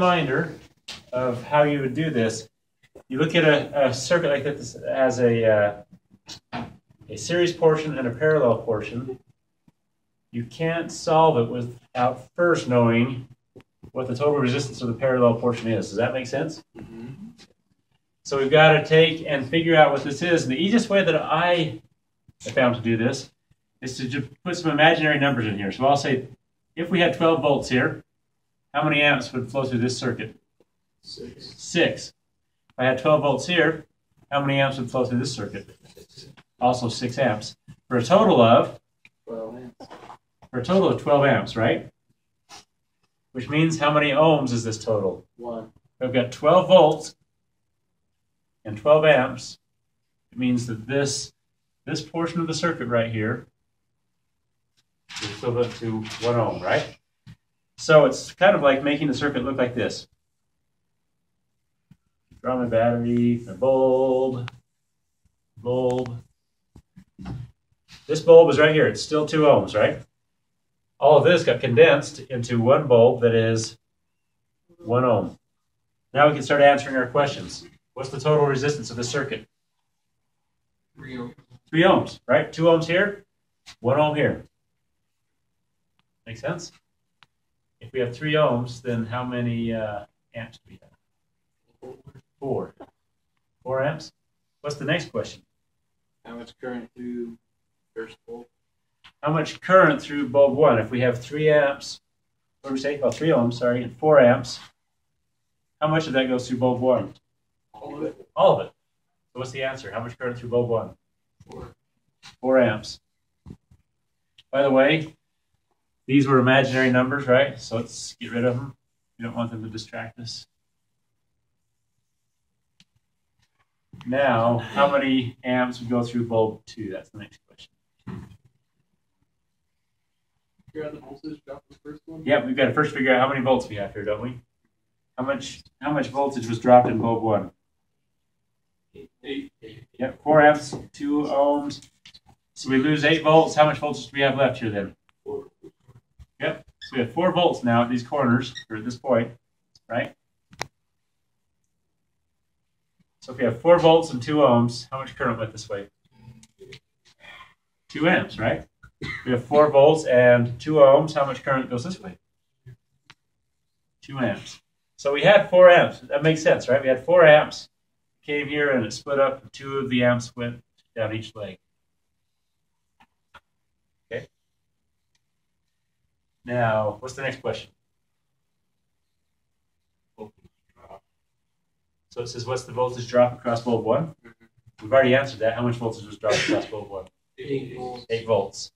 reminder of how you would do this. You look at a, a circuit like this as a, uh, a series portion and a parallel portion. You can't solve it without first knowing what the total resistance of the parallel portion is. Does that make sense? Mm-hmm. So we've got to take and figure out what this is. And the easiest way that I found to do this is to just put some imaginary numbers in here. So I'll say if we had 12 volts here, how many amps would flow through this circuit? Six. Six. If I had 12 volts here, how many amps would flow through this circuit? Also 6 amps. For a total of? 12 amps. For a total of 12 amps, right? Which means how many ohms is this total? One. I've got 12 volts and 12 amps. It means that this, this portion of the circuit right here is equivalent to 1 ohm, right? So it's kind of like making the circuit look like this. Draw my battery, my bulb, bulb. This bulb is right here. It's still 2 ohms, right? All of this got condensed into one bulb that is 1 ohm. Now we can start answering our questions. What's the total resistance of the circuit? 3 ohms. 3 ohms, right? 2 ohms here, 1 ohm here. Make sense? If we have 3 ohms, then how many uh, amps do we have? 4. 4 amps? What's the next question? How much current through first bulb? How much current through bulb 1? If we have 3 amps, what do we say? Oh, 3 ohms, sorry, and 4 amps, how much of that goes through bulb 1? All of it. All of it. So what's the answer? How much current through bulb 1? 4. 4 amps. By the way, these were imaginary numbers, right? So let's get rid of them. We don't want them to distract us. Now, how many amps would go through bulb 2? That's the next question. Figure out the voltage drop the first one? Yeah, we've got to first figure out how many volts we have here, don't we? How much how much voltage was dropped in bulb 1? 8. Yep, 4 amps, 2 ohms. So we lose 8 volts. How much voltage do we have left here then? 4. Yep. So we have 4 volts now at these corners, or at this point, right? So if we have 4 volts and 2 ohms, how much current went this way? 2 amps, right? We have 4 volts and 2 ohms. How much current goes this way? 2 amps. So we had 4 amps. That makes sense, right? We had 4 amps, came here and it split up. Two of the amps went down each leg. Now, what's the next question? So it says, what's the voltage drop across bulb 1? Mm-hmm. We've already answered that. How much voltage was dropped across bulb 1? 8 volts. 8 volts.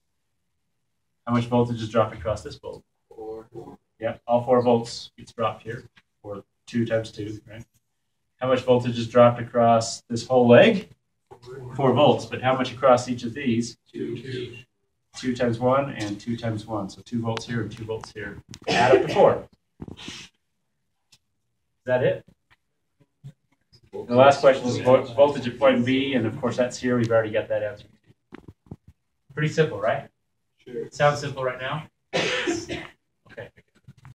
How much voltage is dropped across this bulb? 4. Yeah, all 4 volts gets dropped here, or 2 times 2, right? How much voltage is dropped across this whole leg? 4 volts, but how much across each of these? 2. 2 times 1 and 2 times 1. So 2 volts here and 2 volts here. Add up to 4. Is that it? The last question is vo- voltage at point B, and of course that's here. We've already got that answer. Pretty simple, right? Sure. Sounds simple right now?